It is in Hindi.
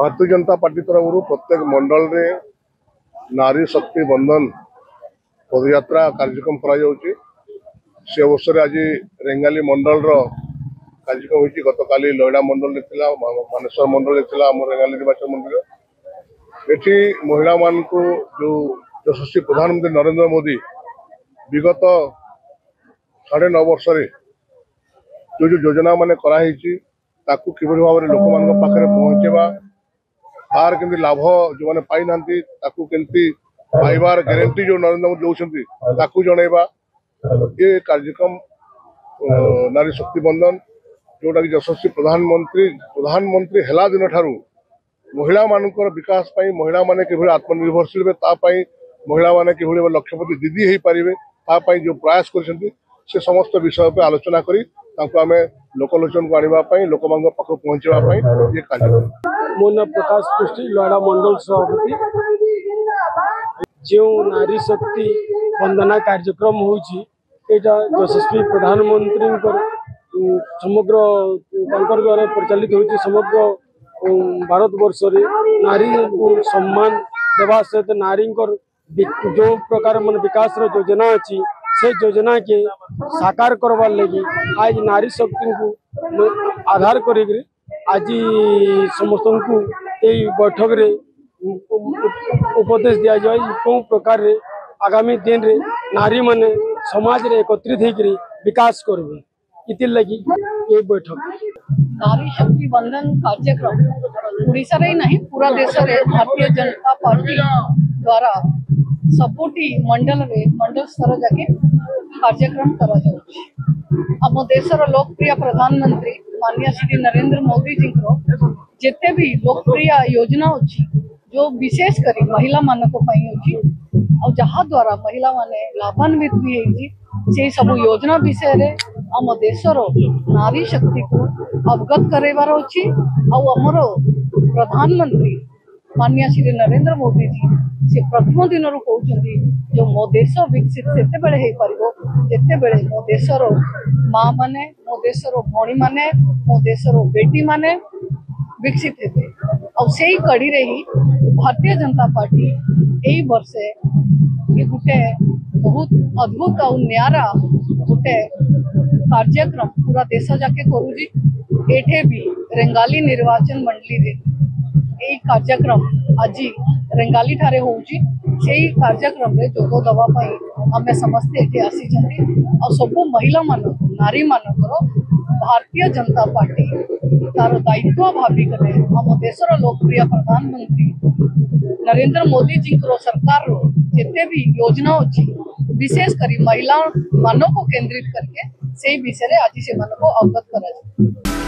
भारतीय जनता पार्टी तरफ प्रत्येक मंडल रे नारी शक्ति बंधन पदयात्रा कार्यक्रम करवसर आज रेंगाली मंडल कार्यक्रम होती गत काली लयड़ा मंडल मानेश्वर मंडल रेगा निर्वाचन मंडल ये महिला मान को जो यशस्वी प्रधानमंत्री नरेंद्र मोदी विगत साढ़े नौ वर्ष जो जो योजना मान कर लोक मान पाखे पहुंचवा कार के लाभ जो मैंने पाई कमी पाइबार ग्यारंटी जो नरेन्द्र मोदी दौर जन ये कार्यक्रम नारी शक्ति बंदन जोटा कि यशस्वी प्रधानमंत्री प्रधानमंत्री हेला दिन ठारू महिला मान विकास महिला मैंने कि आत्मनिर्भरशील महिला मैंने कि लक्ष्यपति दीदी हो पारे जो प्रयास कर समस्त विषय पर आलोचना करें लोकलोचन को आने लोक पहुँचवाई ये कार्यक्रम मोन प्रकाश पृष्टि लड़ा मंडल सभापति जो नारी शक्ति वंदना कार्यक्रम होटा यशस्वी प्रधानमंत्री समग्र द्वारा प्रचलित हो समग्र भारत बर्ष नारी को सम्मान देवा सहित नारी जो प्रकार मान विकास योजना अच्छी से योजना के साकार करवार लगी आज नारी शक्ति को आधार करी आज समस्त को यही बैठक उपदेश दि जाए कौ प्रकार आगामी दिन रे नारी मैंने समाज रे एकत्रित होकरी विकास करेंगे इतिर नारी शक्ति बंधन कार्यक्रम उड़ीसा ही नहीं पूरा देश रे भारतीय जनता पार्टी द्वारा सपोटी मंडल रे मंडल स्तर जाके कार्यक्रम करा जाऊ आम देश लोकप्रिय प्रधानमंत्री माननीय श्री नरेंद्र मोदी जी को जिते भी लोकप्रिय योजना अच्छी जो विशेष करी महिला मान अच्छी और जहाँ द्वारा महिला मैंने लाभान्वित भी होगी से सब योजना विषय आम देशर नारी शक्ति को अवगत करेबार अच्छी आम प्रधानमंत्री माननीय श्री नरेन्द्र मोदी जी से प्रथम दिन कौन जो मो देश विकसित सेत बड़े मो देश मैंने मैने मो देशर भी मैने मो देशर बेटी मैने विकसित होते आई कड़ी रे भारतीय जनता पार्टी यही बर्षे गोटे बहुत अद्भुत आ गोटे कार्यक्रम पूरा देश जाके करूँ ये भी रेंगाली निर्वाचन मंडली कार्यक्रम आज रेंगाली ठारे सही कार्यक्रम में जोग दवापी आम समस्ते ये आसी सब महिला मान नारी मान भारतीय जनता पार्टी तार दायित्व भाविक आम देशर लोकप्रिय प्रधानमंत्री नरेंद्र मोदी जी को सरकार जिते भी योजना अच्छी विशेष करी महिला मान को केंद्रित करके से विषय आज से अवगत कराए